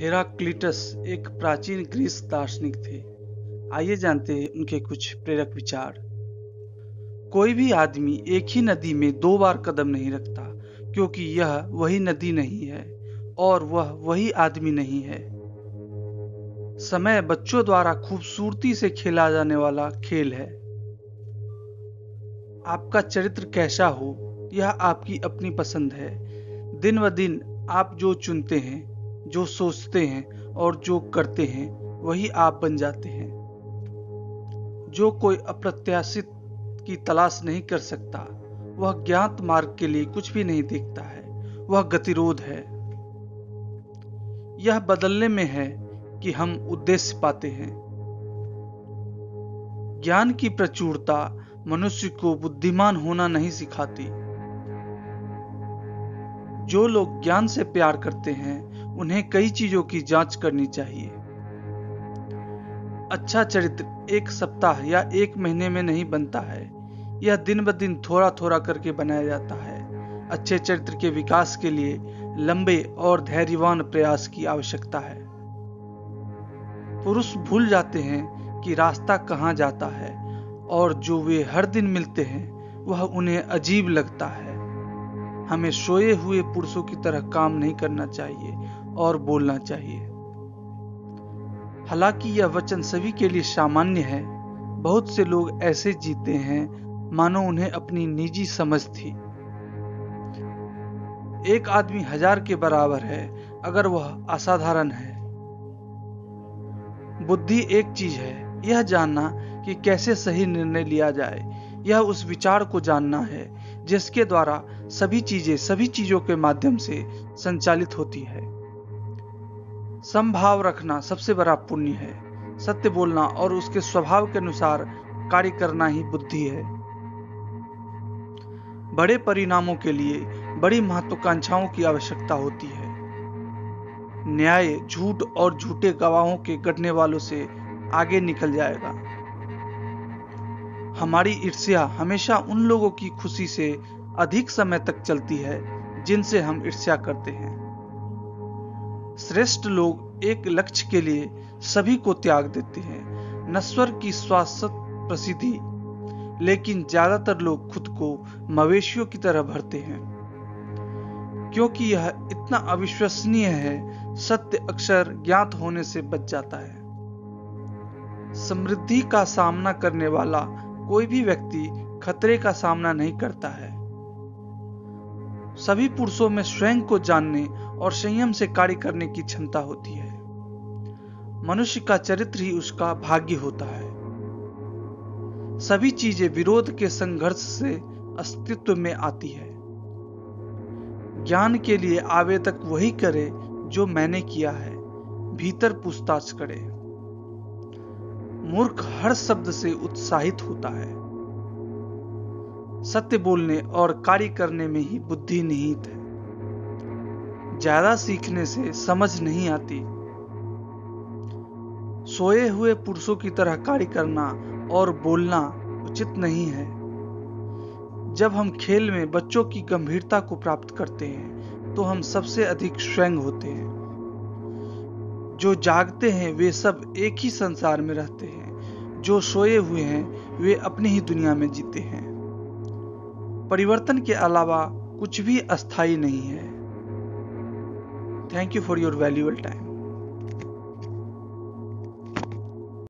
Heraclitus एक प्राचीन Greece दार्शनिक थे। आइए जानते हैं उनके कुछ प्रेरक विचार। कोई भी आदमी एक ही नदी में दो बार कदम नहीं रखता, क्योंकि यह वही नदी नहीं है और वह वही आदमी नहीं है। समय बच्चों द्वारा खूबसूरती से खेला जाने वाला खेल है। आपका चरित्र कैसा हो, यह आपकी अपनी पसंद है। दिन ब दिन आप जो चुनते हैं जो सोचते हैं और जो करते हैं, वही आप बन जाते हैं। जो कोई अप्रत्याशित की तलाश नहीं कर सकता, वह ज्ञात मार्ग के लिए कुछ भी नहीं देखता है, वह गतिरोध है। यह बदलने में है कि हम उद्देश्य पाते हैं। ज्ञान की प्रचुरता मनुष्य को बुद्धिमान होना नहीं सिखाती। जो लोग ज्ञान से प्यार करते हैं उन्हें कई चीज़ों की जाँच करनी चाहिए। अच्छा चरित्र एक सप्ताह या एक महीने में नहीं बनता है। यह दिन ब दिन थोड़ा थोड़ा करके बनाया जाता है। अच्छे चरित्र के विकास के लिए लंबे और धैर्यवान प्रयास की आवश्यकता है। पुरुष भूल जाते हैं कि रास्ता कहाँ जाता है और जो वे हर दिन मिलते हैं, वह उन्हें अजीब लगता है। हमें सोए हुए पुरुषों की तरह काम नहीं करना चाहिए। और बोलना चाहिए। हालाँकि यह वचन सभी के लिए सामान्य है। बहुत से लोग ऐसे जीते हैं, मानो उन्हें अपनी निजी समझ थी। एक आदमी हज़ार के बराबर है, अगर वह असाधारण है। बुद्धि एक चीज़ है, यह जानना कि कैसे सही निर्णय लिया जाए। यह उस विचार को जानना है, जिसके द्वारा सभी चीज़ें सभी चीज़ों के माध्यम से संचालित होती है। संभाव रखना सबसे बड़ा पुण्य है। सत्य बोलना और उसके स्वभाव के अनुसार कार्य करना ही बुद्धि है। बड़े परिणामों के लिए बड़ी महत्वाकांक्षाओं की आवश्यकता होती है। न्याय झूठ और झूठे गवाहों के गढ़ने वालों से आगे निकल जाएगा। हमारी ईर्ष्या हमेशा उन लोगों की खुशी से अधिक समय तक चलती है जिनसे हम ईर्ष्या करते हैं। श्रेष्ठ लोग एक लक्ष्य के लिए सभी को त्याग देते हैं। नश्वर की स्वास्थ्य प्रसिद्धि, लेकिन ज़्यादातर लोग खुद को मवेशियों की तरह भरते हैं। क्योंकि यह इतना अविश्वसनीय है, सत्य अक्सर ज्ञात होने से बच जाता है। समृद्धि का सामना करने वाला कोई भी व्यक्ति खतरे का सामना नहीं करता है। सभी पुरुषों में स्वयं को जानने और संयम से कार्य करने की क्षमता होती है। मनुष्य का चरित्र ही उसका भाग्य होता है। सभी चीज़ें विरोध के संघर्ष से अस्तित्व में आती है। ज्ञान के लिए आवेदक वही करे जो मैंने किया है, भीतर पूछताछ करे। मूर्ख हर शब्द से उत्साहित होता है। सत्य बोलने और कार्य करने में ही बुद्धि निहित है। ज़्यादा सीखने से समझ नहीं आती। सोए हुए पुरुषों की तरह कार्य करना और बोलना उचित नहीं है। जब हम खेल में बच्चों की गंभीरता को प्राप्त करते हैं तो हम सबसे अधिक स्वयं होते हैं। जो जागते हैं, वे सब एक ही संसार में रहते हैं। जो सोए हुए हैं, वे अपनी ही दुनिया में जीते हैं। परिवर्तन के अलावा कुछ भी अस्थाई नहीं है। Thank you for your valuable time.